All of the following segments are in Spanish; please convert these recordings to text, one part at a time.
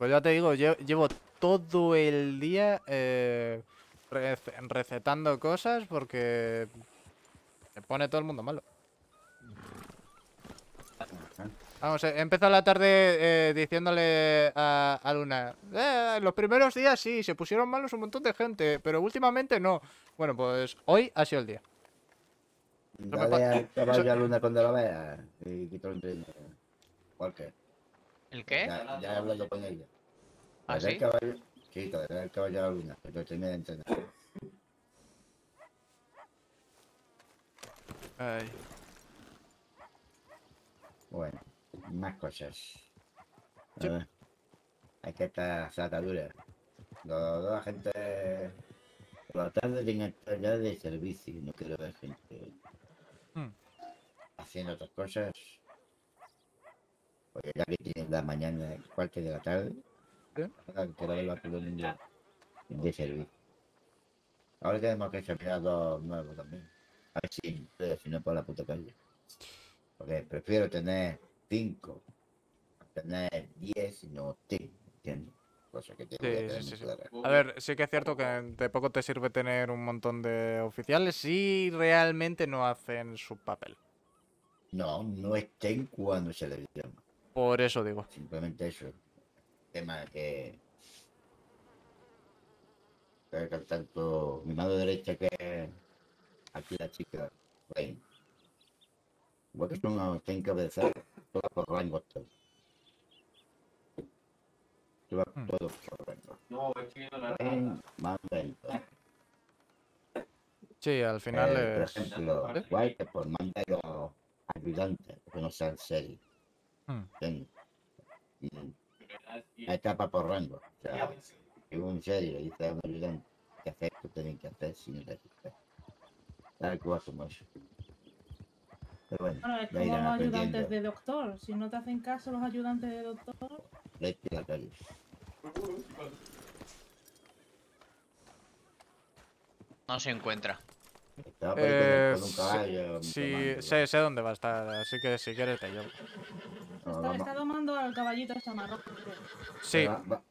Pues ya te digo, lle- llevo todo el día eh, rece- recetando cosas porque me pone todo el mundo malo. Vamos, he empezado la tarde eh, diciéndole a, a Luna, "Eh, los primeros días sí, se pusieron malos un montón de gente, pero últimamente no. Bueno, pues hoy ha sido el día. Dale al eso- caballo a Luna cuando lo veas y entre ¿Por qué? ¿El qué? Ya, ya he hablado con ella. ¿Ah, sí? caballo, sí, al caballo a la Luna, que lo termine de entrenar. Ay. Bueno, más cosas. A Sí. ver, hay que estar atadura. Los la gente por la tarde tienen que estar ya de servicio, no quiero ver gente Hmm. haciendo otras cosas. Porque ya que la mañana, cuarto de la tarde, Sí. ahora quiero verlo a todo el mundo de servicio. Ahora tenemos que servir dos nuevos también. A ver si, si no por la puta calle. Porque prefiero tener cinco a tener diez y no cinco, ¿entiendes? Cosa que tengo que Sí, tener sí, muy sí, sí. clara. A ver, sí que es cierto que de poco te sirve tener un montón de oficiales si realmente no hacen su papel. No, no estén cuando se les llama. Por eso digo. Simplemente eso. Tema que. que tanto mi mano derecha que aquí la chica. Bueno. Igual que son a- que encabezar todas por rango todo. Todas Mm. todo por rango. No, es que la Ven, más lento. Sí, al final Eh, por es... ejemplo, ¿Eh? igual que por mandar a los ayudantes, que no sean serios. Hmm. ¿entiendes? Y la etapa por rango. O sea, si un serio le dice a un ayudante que hacer esto tienen que hacer sin resistir. Tal cual como eso. Pero bueno, Bueno, es como los ayudantes de doctor. Si no te hacen caso los ayudantes de doctor. No se encuentra. Estaba por ahí con, Eh, el- con un caballo. Sí, tomando, sé, sé dónde va a estar, así que si quieres te llevo. Está, vamos, está domando al caballito ese amarrón. Sí, va- va-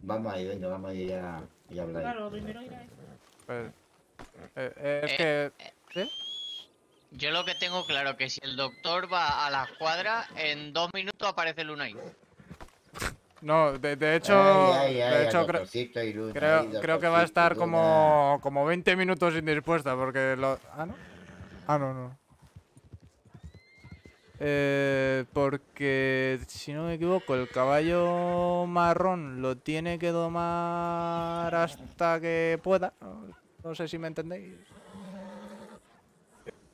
vamos ahí, venga, vamos ahí ya y hablar. Claro, primero ir a eso. pues, eh, eh, es Eh, que... ¿Sí? Yo lo que tengo claro que si el doctor va a la cuadra, en dos minutos aparece Luna ahí. No, de, de hecho, Ay, ay, ay, de hecho creo, Luna, creo, creo que va a estar como, como 20 minutos indispuesta porque lo... Ah, ¿no? Ah, no, no. Eh, porque, si no me equivoco, el caballo marrón lo tiene que domar hasta que pueda. No, sé si me entendéis.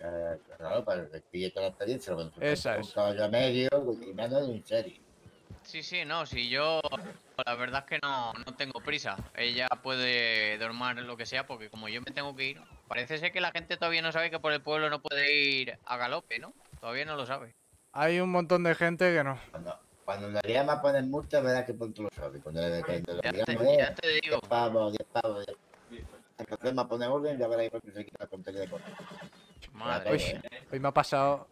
Eh, Claro, para que pille toda la experiencia. Tú Esa es. Un caballo a medio y menos en serio. Sí, sí, no, si yo la verdad es que no, no tengo prisa. Ella puede dormir lo que sea porque como yo me tengo que ir, parece ser que la gente todavía no sabe que por el pueblo no puede ir a galope, ¿no? Todavía no lo sabe. Hay un montón de gente que no. Cuando, cuando nos haríamos a poner multa, verás que pronto lo sabe. Cuando le cuando le Ya te, digamos, ya eh, te digo. 10 pavos, 10 pavos. Empecemos a poner orden, ya veréis por qué se quita la tontería de cosas. Madre Uy, mía. hoy me ha pasado.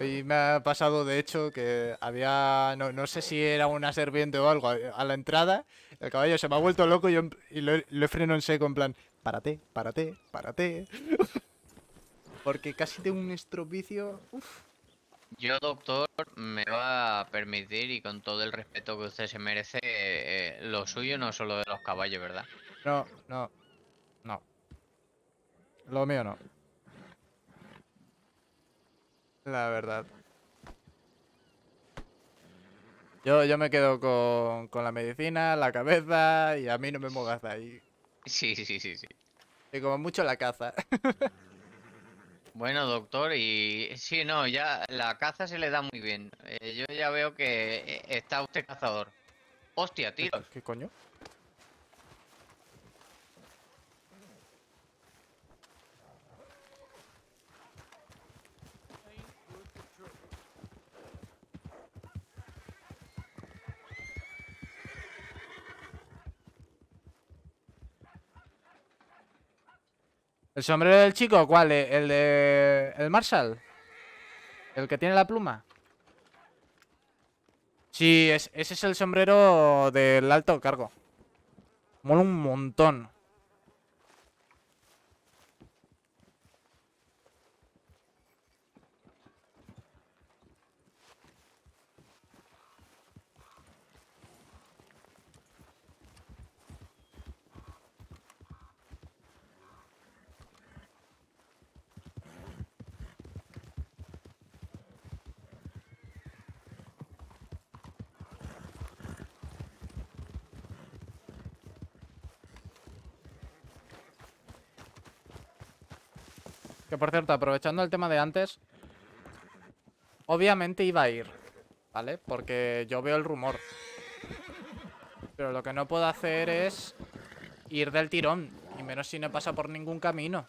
Hoy me ha pasado, de hecho, que había. No, no sé si era una serpiente o algo. A la entrada, el caballo se me ha vuelto loco y, yo, y lo, lo freno en seco, en plan: párate, párate, párate. Porque casi tengo un estropicio. Uf. Yo, doctor, me va a permitir y con todo el respeto que usted se merece, eh, lo suyo no solo de los caballos, ¿verdad? No, no, no. Lo mío no. La verdad. Yo, yo me quedo con, con la medicina, la cabeza y a mí no me de ahí. Sí, sí, sí, sí. Y como mucho la caza. Bueno, doctor, y sí, no, ya la caza se le da muy bien. Eh, yo ya veo que eh, está usted cazador. Hostia, tío. ¿Qué coño? ¿El sombrero del chico? ¿Cuál? ¿E- ¿El de. el Marshall? ¿El que tiene la pluma? Sí, es- ese es el sombrero del alto cargo. Mola un montón. Que por cierto, aprovechando el tema de antes, obviamente iba a ir, ¿vale? Porque yo veo el rumor. Pero lo que no puedo hacer es ir del tirón, y menos si no pasa por ningún camino.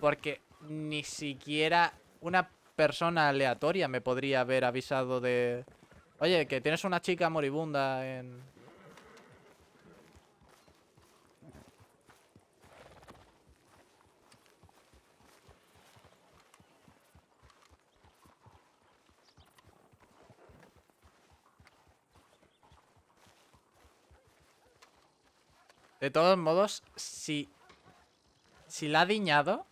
Porque ni siquiera una persona aleatoria me podría haber avisado de... Oye, que tienes una chica moribunda en... De todos modos, si... Si la ha diñado...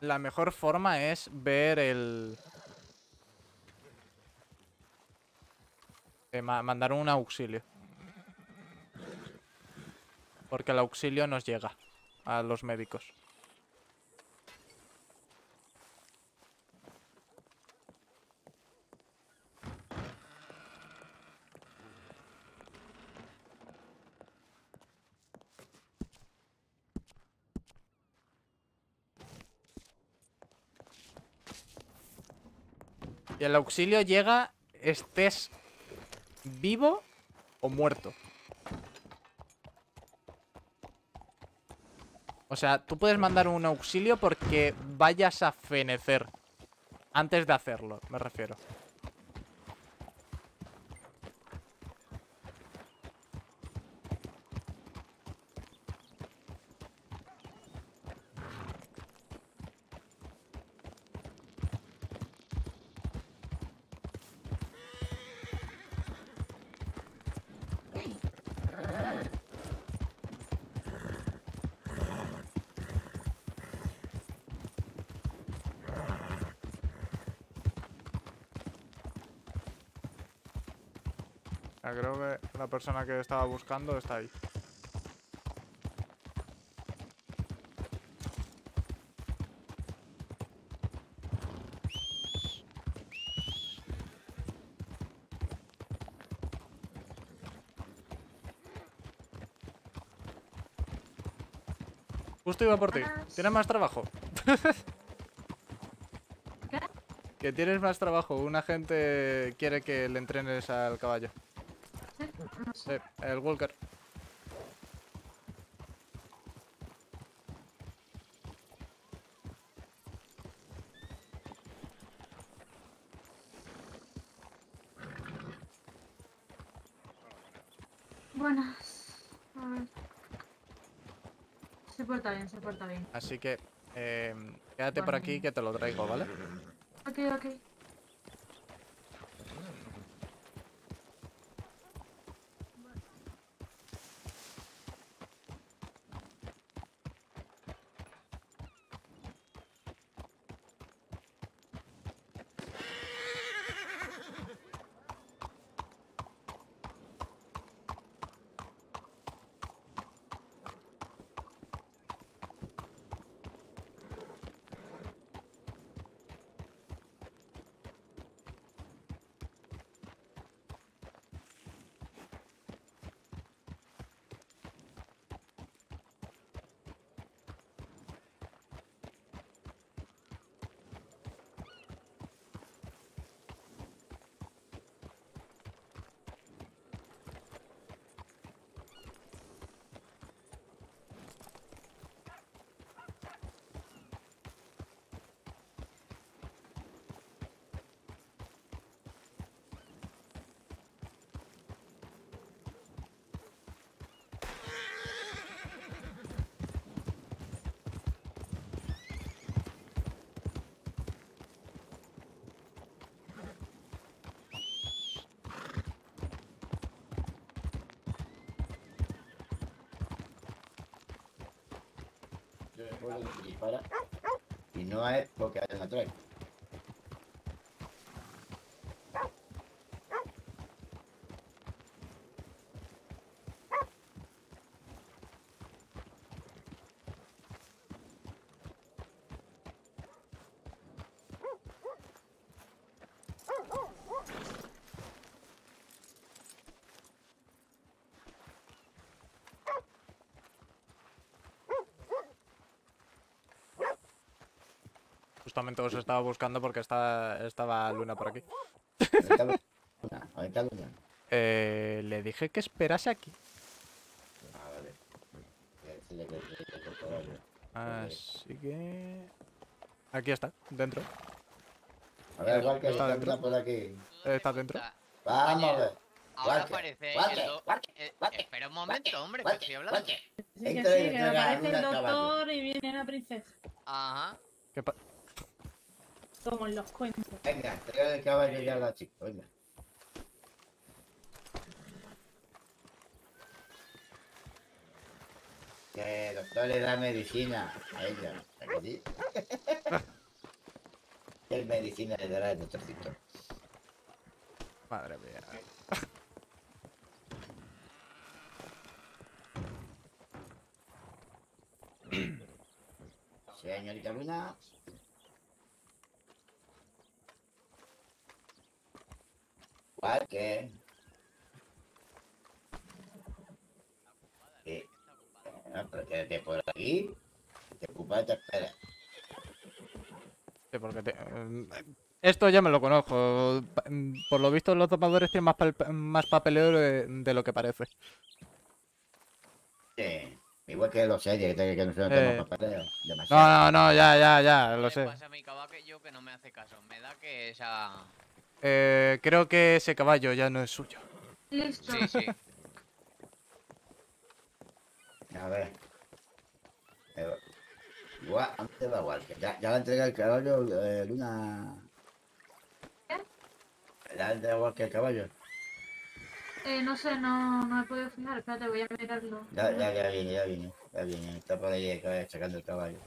La mejor forma es ver el... eh, ma- mandar un auxilio. Porque el auxilio nos llega a los médicos. Y el auxilio llega, estés vivo o muerto. O sea, tú puedes mandar un auxilio porque vayas a fenecer. Antes de hacerlo, me refiero. Ah, Creo que la persona que estaba buscando está ahí. Justo iba por ti. ¿Tienes más trabajo? ¿Qué? Que tienes más trabajo. Una gente quiere que le entrenes al caballo. Sí. Sí, el Walker. Buenas. A ver. Se porta bien, se porta bien. Así que eh, quédate por aquí que te lo traigo, ¿vale? Ok, ok. Y no es porque track. Justamente os estaba buscando porque está, estaba Luna por aquí. Ahorita Luna, ahorita Luna. Eh, le dije que esperase aquí. Ah, vale. Así que... Aquí está, dentro. A ver, igual que Está está dentro. Por aquí. Está dentro. Vamos a ver. Ahora Walker, aparece Walker, Walker, eh, Walker, Espera un momento, hombre, que Walker, estoy hablando. Walker. Sí, que sí, que aparece el doctor y viene la princesa. Ajá. ¿Qué pa- Como en los cuentos. Venga, el caballo ya a la chica, venga. Que el doctor le da medicina a ella, ¿a que sí? ¿Qué medicina le dará el doctorcito? Madre mía. Señorita Luna. Walker. Sí. No, pero quédate por aquí. Te ocupas, te espera. Sí, porque te- em, Esto ya me lo conozco. Em, Por lo visto los domadores tienen más, más papeleo de, de lo que parece. Sí. Igual que los series, que, que nosotros Eh. tenemos papeleo. Demasiado. No, no, no, ya, ya, ya, lo ¿Qué sé. le pasa a mi caballo que yo que no me hace caso? Me da que esa... Eh, creo que ese caballo ya no es suyo. Listo. Sí, sí. A ver. Eh, Igual, antes da igual. Ya, ya le entrega el caballo eh, Luna. ¿Qué? Ya le entrega igual que el caballo. Eh, no sé, no, no me he podido fijar. Espérate, voy a mirarlo. Ya, ya, ya viene, ya viene, ya viene. Está por ahí eh, sacando el caballo.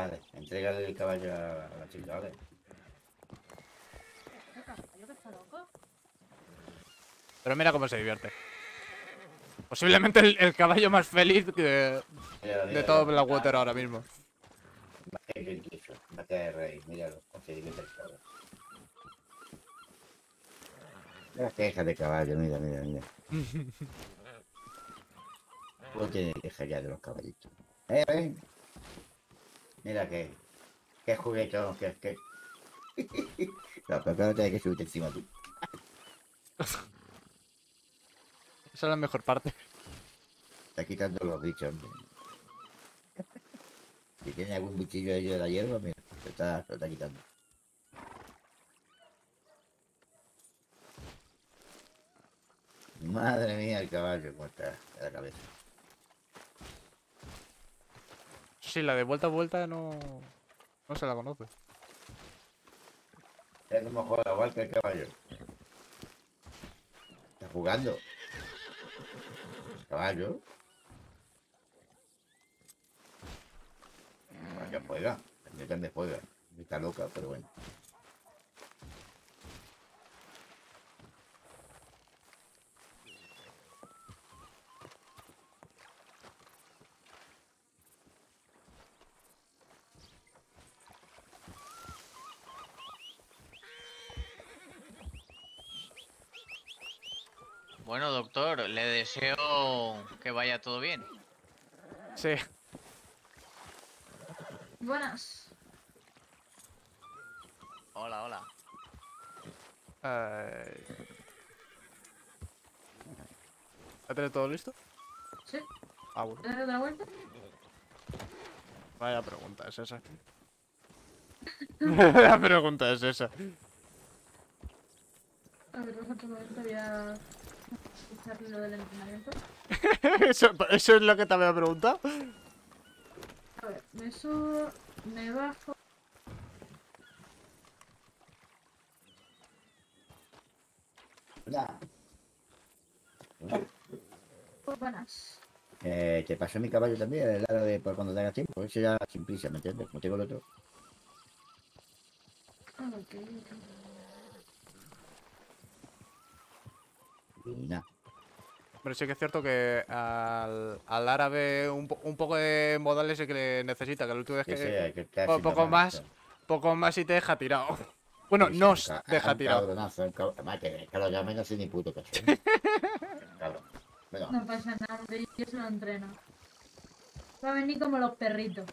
Vale, entrégale el caballo a la chica, vale. Pero mira cómo se divierte. Posiblemente el, el caballo más feliz Míralo, de míralo. todo Blackwater ahora mismo. A caer rey, míralo, cómo se divierte el caballo. Mira queja de caballo, mira, mira, mira. No tiene queja ya de los caballitos. Eh, ven. Mira que. Qué juguetón, que. que... no, pero no tienes que subirte encima tú. Esa es la mejor parte. Está quitando los bichos, hombre. Si tiene algún bichillo ahí de la hierba, mira, se está, se está quitando. Madre mía, el caballo, cómo está de la cabeza. Sí, la de vuelta a vuelta no. No se la conoce. Mira cómo juega igual que el caballo. Está jugando. Caballo. Ya juega. También también juega. Está loca, pero. Bueno, doctor, le deseo que vaya todo bien. Sí. Buenas. Hola, hola. Eh... ¿Ya tenés todo listo? ¿Sí? Ah, bueno. ¿Te das otra vuelta? Vaya pregunta es esa. Vaya pregunta es esa. A ver, otro momento voy a eso, es lo que te había preguntado. A ver, me subo, me bajo. Hola. Pues buenas. Eh, te pasó mi caballo también, el lado de por cuando tengas tiempo. Eso ya simplicia, ¿me entiendes? Como tengo el otro. Ah, okay, pero sí que es cierto que al, al árabe un, po- un poco de modales sí que le necesita, que el último es Que que sea, que po- así poco más, esto. poco más y te deja tirado. Bueno, Sí, sí, nos deja un tirado. cabronazo, un Además, que, que lo llame no sé ni puto caso. Cabrón. Bueno, No pasa nada, yo se lo entreno. Va a venir como los perritos.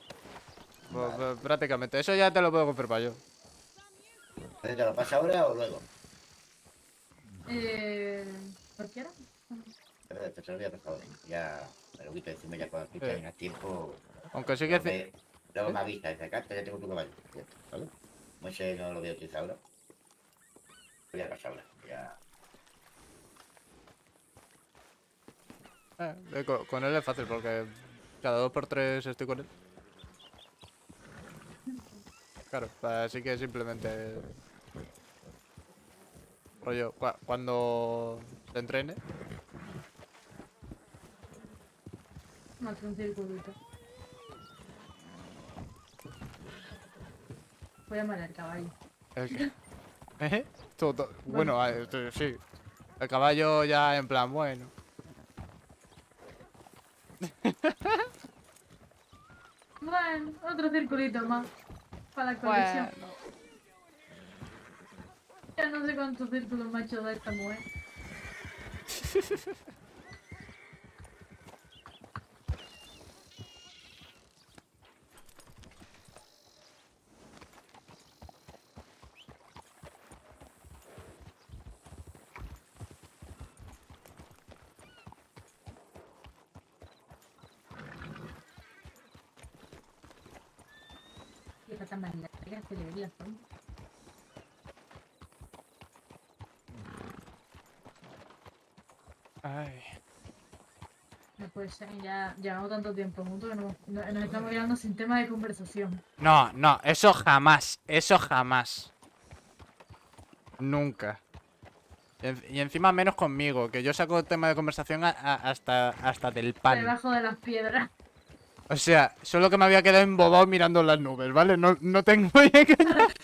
Pues, pues, prácticamente, eso ya te lo puedo confirmar yo. ¿te lo pasa ahora o luego? Eh. ¿Cualquiera? Pero te lo voy a pasar ahora. Ya lo encima ya cuando Eh. tengas tiempo. Aunque sí que me- Luego me avisa, dice, acá ya tengo tu caballo. ¿Vale? Ese no lo voy a utilizar ahora. Voy a pasar ahora. Ya. eh, eh, co- con, él es fácil porque cada dos por tres estoy con él. Claro, así que simplemente... Rollo, cua- cuando se entrene, Hace un circulito. Voy a llamar al caballo. el ¿Eh? Todo- bueno, sí. El caballo ya en plan, bueno. Bueno, otro circulito más. Para la colección. Ya no sé cuántos círculos me ha hecho de esta mujer. Y esta tan más larga se le ve la forma. Ay. Ser, ya llevamos tanto tiempo juntos que no- no- nos estamos quedando sin tema de conversación. No, no, eso jamás, eso jamás. Nunca. Y, en- y encima menos conmigo, que yo saco tema de conversación a- a- hasta, hasta del pan. Debajo de las piedras. O sea, solo que me había quedado embobado mirando las nubes, ¿vale? No, no tengo.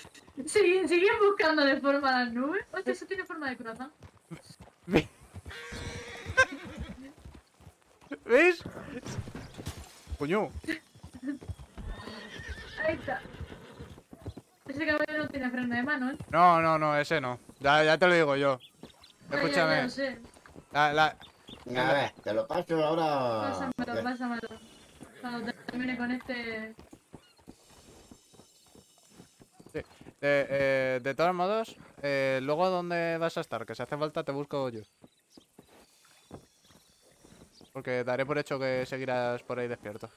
Siguen, siguen buscando de forma las nubes. Hostia, eso tiene forma de corazón. ¿Ves? Coño. Ahí está. Ese caballo no tiene freno de mano, ¿eh? No, no, no, ese no. Ya, ya te lo digo yo. Ah, ya, ya Escúchame. lo sé. La, la- A ver, te lo paso ahora. Pásamelo, pásamelo. Cuando termine con este... de, eh, de todos modos, eh, luego dónde vas a estar, que si hace falta te busco yo. Porque daré por hecho que seguirás por ahí despierto.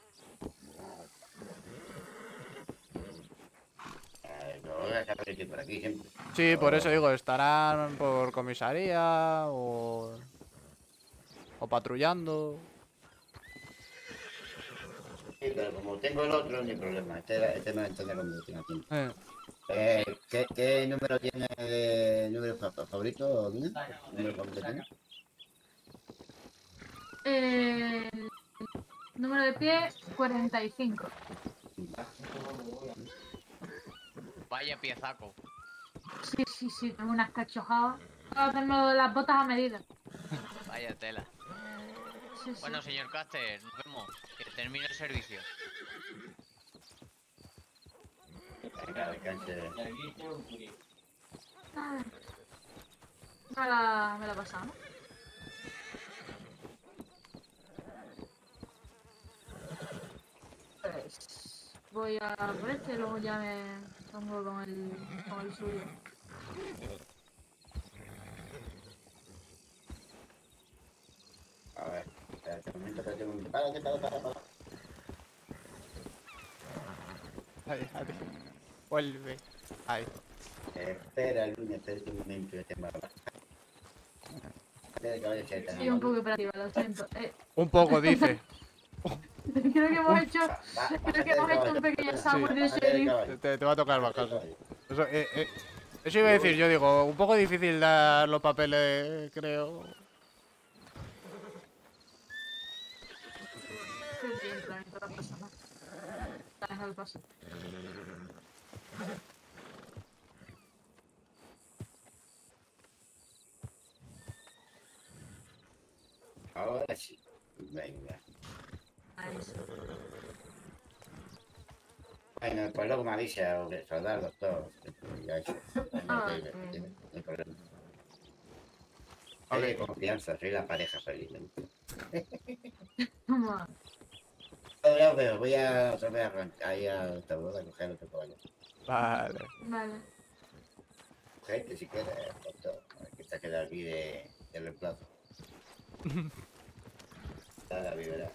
No voy a saber que por aquí siempre. Sí, por eso digo, estarán por comisaría o. o patrullando. Sí, pero como tengo el otro, no hay problema. Este, este me va a entender tenga tiempo. Eh, Eh, ¿qué, ¿Qué número tiene de número fa- fa- favorito? ¿Número favorito tiene? Eh, número de pie, 45. Vaya piezaco. Sí, sí, sí, tengo unas cachojadas. Voy a hacerme las botas a medida. Vaya tela. Sí, sí. Bueno, señor Caster, nos vemos. Que termine el servicio. Ay. Me la, me la he pasado, ¿no? Pues voy a por este y luego ya me pongo con el, con el suyo. A ver, espérate un momento, espérate un momento. Párate, párate, párate, párate. Ay, ay, Vuelve. Ay. Espera, Luna, espérate un momento, ya te va a bajar. Espera que vaya a ser tan Estoy un poco operativa, lo siento. Eh, Un poco, dice. creo que hemos hecho, creo que hemos hecho un pequeño sabor de sheriff. Te, te, va a tocar bajar. Eso, eh, eh. Eso iba a decir, yo digo, un poco difícil dar los papeles, creo. Luego me avisa o que salga el doctor. Ya eso. No, Ah, hay- no hay problema. Soy de confianza, soy la pareja feliz. Vamos a- Ahora pero voy a otra vez a arrancar ahí al tablero a coger otro caballo. Vale. Vale. Gente, si quieres, doctor. Que está quedado aquí de, de reemplazo. Dale, verá.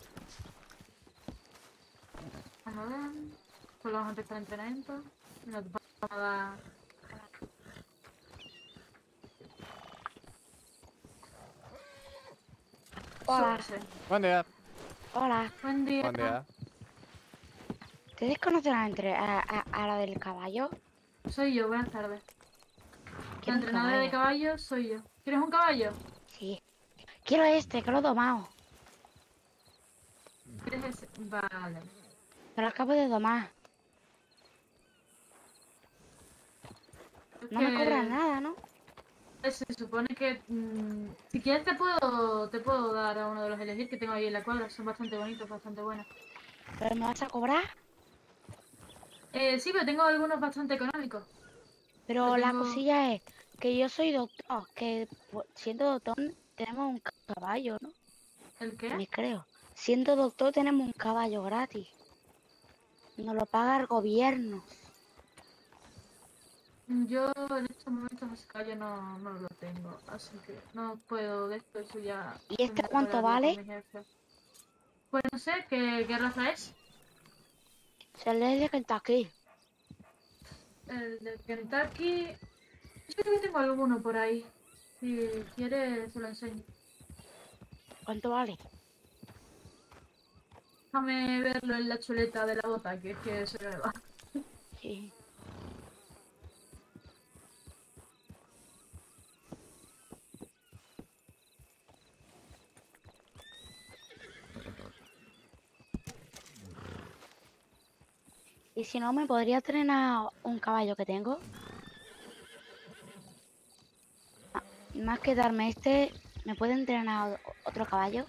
Vamos a Pues vamos a empezar el entrenamiento. No te pasa nada. Hola. Buen día. Hola, Buen día. Buen día. ¿ustedes conocen a, entre- a, a- a la del caballo? Soy yo, buenas tardes. La entrenadora de caballo. caballo soy yo. ¿Quieres un caballo? Sí. Quiero este, que lo he domado. ¿Quieres ese? Vale. Pero acabo de domar. No me cobran nada, ¿no? Se supone que mm, si quieres te puedo te puedo dar a uno de los elegir que tengo ahí en la cuadra. Son bastante bonitos, bastante buenos. ¿Pero me vas a cobrar? Eh, sí, pero tengo algunos bastante económicos. Pero la tengo- cosilla es que yo soy doctor, que pues, siendo doctor tenemos un caballo, ¿no? ¿El qué? Me creo. Siendo doctor tenemos un caballo gratis. Nos lo paga el gobierno. Yo en estos momentos ese caballo no, no lo tengo, así que no puedo de esto, eso ya... ¿Y este que cuánto vale? Pues no sé, ¿qué, qué raza es? Se de Kentucky. El de Kentucky... Yo creo que tengo alguno por ahí. Si quieres, se lo enseño. ¿Cuánto vale? Déjame verlo en la chuleta de la bota, que es que se me va. Sí. Y si no, ¿me podría entrenar un caballo que tengo? Ah, Más que darme este, ¿me puede entrenar otro caballo?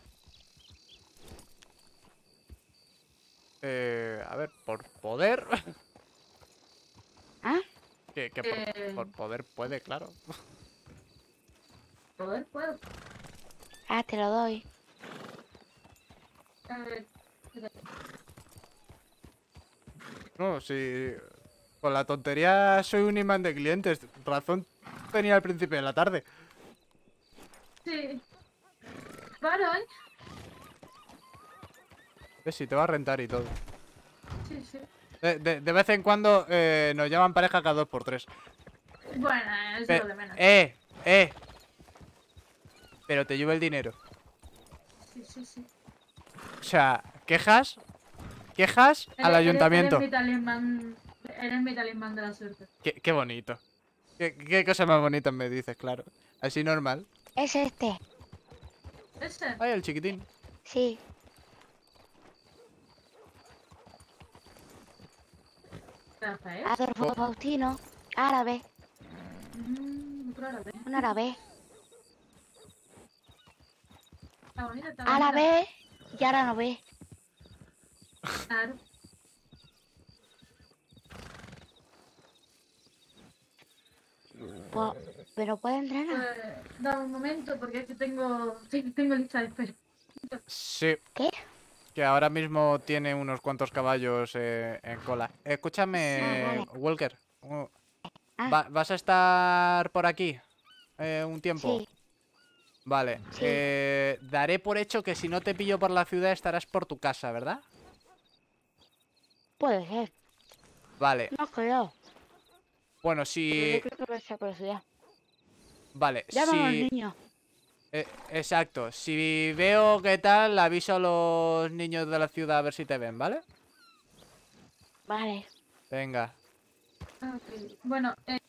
Eh, a ver, por poder. ¿Ah? Que, que por, Eh. por poder puede, claro. Poder, puedo. Ah, te lo doy. A ver, espérate. No, si. Con la tontería soy un imán de clientes. Razón tenía al principio de la tarde. Sí. Varón. Ves si te va a rentar y todo. Sí, sí. De, de- de vez en cuando eh, nos llaman pareja cada dos por tres. Bueno, Pe- es lo de menos. eh, eh. Pero te llevo el dinero. Sí, sí, sí. O sea, quejas. Quejas al Eres- ayuntamiento. Eres mi talismán, eres mi talismán de la suerte. Qué, qué bonito. Qué, qué cosa más bonita me dices, claro. Así normal. Es este. ¿Ese? Ay, el chiquitín. Sí. Adolfo Oh. Faustino. Árabe. Mm, otro árabe. Un árabe. Está bonito, está. Árabe. Y ahora no ve. Claro. Pero puede entrenar. Pues, dame un momento porque es que tengo, sí, tengo lista de espera. Sí. ¿Qué? Que ahora mismo tiene unos cuantos caballos eh, en cola. Escúchame, Ah, vale. Walker. uh, Ah. va- ¿Vas a estar por aquí eh, un tiempo? Sí. Vale. Sí. eh, daré por hecho que si no te pillo por la ciudad estarás por tu casa, ¿verdad? Puede ser. Vale. No creo. Bueno, si... Yo creo que. Vale, al si... niño. eh, exacto. Si veo qué tal, aviso a los niños de la ciudad a ver si te ven, ¿vale? Vale. Venga. Bueno, eh,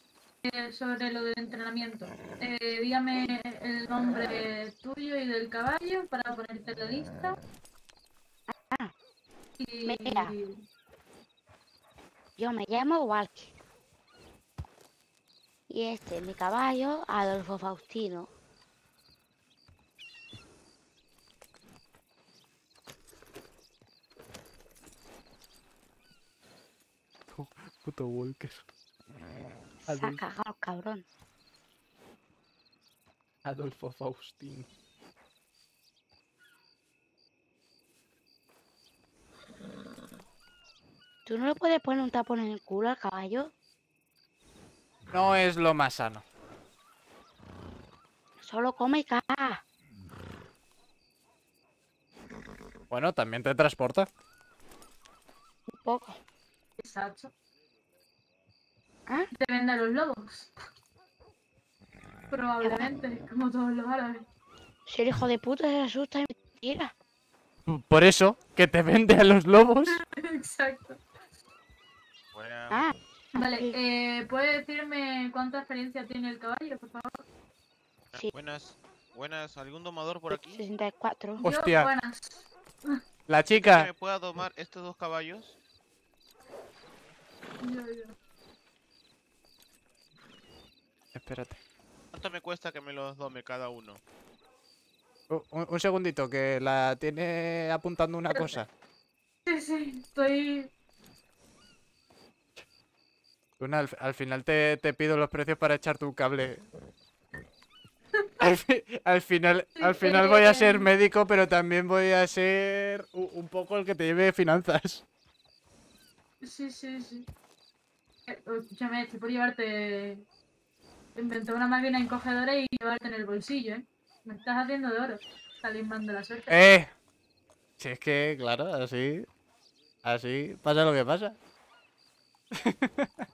eh, sobre lo del entrenamiento. Eh, dígame el nombre tuyo y del caballo para ponerte en la lista. Y... Mira. Yo me llamo Walkie. Y este es mi caballo, Adolfo Faustino. Puto Walker. Se ha cagado cabrón. Adolfo Faustín. ¿Tú no le puedes poner un tapón en el culo al caballo? No es lo más sano. Solo come y caga. Bueno, también te transporta. Un poco. Exacto. ¿Ah? Te venden los lobos. Probablemente, como todos los árabes. Si el hijo de puta se asusta y me tira. Por eso, que te vende a los lobos. Exacto. Buena. Ah, Vale, sí. eh, ¿puede decirme cuánta experiencia tiene el caballo, por favor? sí. Buenas. Buenas. ¿Algún domador por aquí? 64. Yo, Hostia. buenas. La ¿Que chica. me pueda domar estos dos caballos? Yo, yo. Espérate. ¿Cuánto me cuesta que me los dome cada uno? Un segundito, que la tiene apuntando una cosa. Sí, sí, estoy... Luna, al, al final te, te pido los precios para echarte un cable. Al, fi- al final, al final voy a ser médico, pero también voy a ser un poco el que te lleve finanzas. Sí, sí, sí. Escúchame, estoy por llevarte... Inventé una máquina encogedora y llevarte en el bolsillo, ¿eh? Me estás haciendo de oro. Talismán de la suerte. ¡Eh! Si es que, claro, así. Así pasa lo que pasa.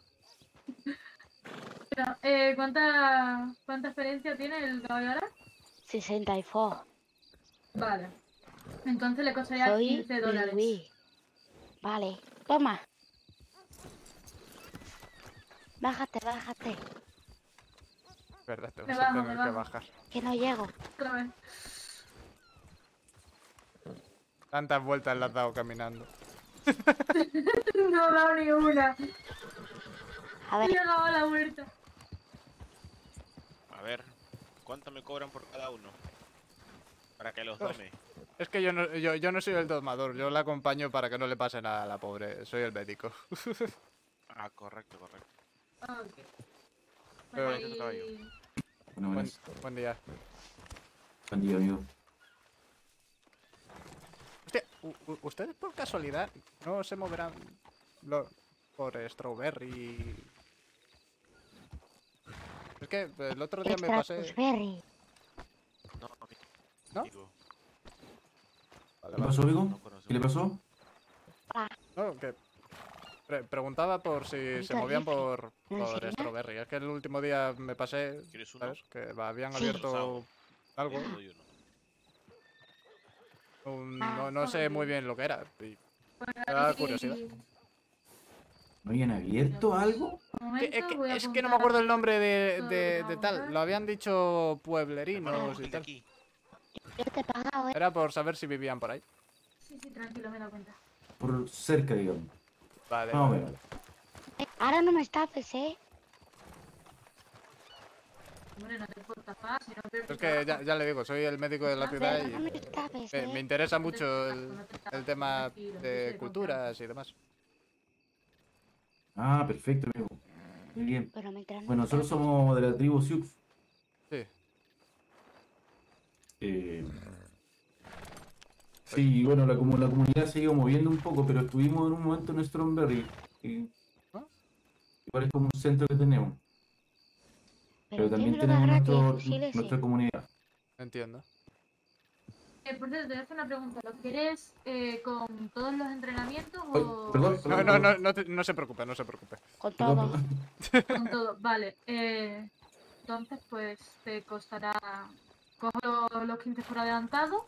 Eh, ¿cuánta, ¿Cuánta experiencia tiene el caballo ahora? 64. Vale. Entonces le costaría Soy 15 dólares. Luis. Vale, toma. Bájate, bájate. Verdad, te Me vas a bajo, me tener que bajo. bajar. Que no llego. Otra vez. Tantas vueltas le has dado caminando. No he dado ni una. A He ver, llegado a la vuelta. A ver. ¿Cuánto me cobran por cada uno? Para que los dome. Es que yo no, yo, yo no soy el domador, yo la acompaño para que no le pase nada a la pobre, soy el médico. Ah, correcto, correcto. Ok. Pero- Bueno, buen, buen día. Buen día, amigo. Hostia, ¿ustedes por casualidad no se moverán lo- por Strawberry? Es que el otro día me pasé... Berry. No, ¿No? Vale, ¿Qué pasó, amigo? no conozco. ¿Qué le pasó? No, que pre- preguntaba por si se movían por, ¿No por? Strawberry. Es que el último día me pasé, ¿Quieres uno? ¿sabes? Que habían Sí. abierto Rosado. algo. Un- Ah, no, no sé muy bien lo que era. y- Bueno, Me da y- curiosidad. ¿No habían abierto algo? un que- es, que, voy a es que no me acuerdo el nombre de, de- vamos a tal. Lo habían dicho pueblerinos y tal. ¿eh? Era por saber si vivían por ahí. Sí, sí, tranquilo, me he dado cuenta. Por cerca, digamos. Vale. Vale. menos. Eh, Ahora no me estafes, ¿eh? Hombre, no te puedo tapar, si no pierdes Es que ya, ya le digo, soy el médico de la ciudad Pero no me y me, me ¿eh? interesa mucho el, tema de culturas y demás. Ah, perfecto, amigo. Muy bien. Pero mientras no Bueno, me nosotros somos de la tribu Sioux. Sí. Eh, sí, bueno, la, comu- la comunidad se ha ido moviendo un poco, pero estuvimos en un momento en Stromberry. y- ¿Ah? Igual es como un centro que tenemos. Pero, Pero también ¿quién me lo da tenemos nuestro- sí. nuestra comunidad. Entiendo. Eh, por cierto, te voy a hacer una pregunta. ¿Lo quieres eh, con todos los entrenamientos o perdón, No, perdón, no, no, no, te- no se preocupe, no se preocupe. Con todo. con todo? Vale. Eh, entonces, pues te costará. Cojo los 15 por adelantado